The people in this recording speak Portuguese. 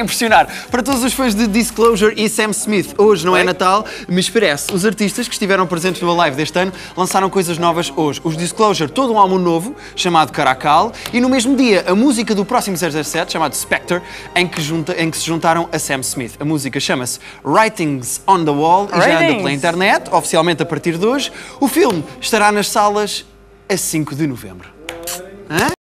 impressionar. Para todos os fãs de Disclosure e Sam Smith, hoje não é Natal, mas parece. Os artistas que estiveram presentes no live deste ano lançaram coisas novas hoje. Os Disclosure, todo um álbum novo, chamado Caracal, e no mesmo dia, a música do próximo 007, chamado Spectre, em que, junta, em que se juntaram a Sam Smith. A música chama-se Writings on the Wall e já anda pela internet, oficialmente a partir de hoje. O filme estará nas salas a 5 de novembro. Hã?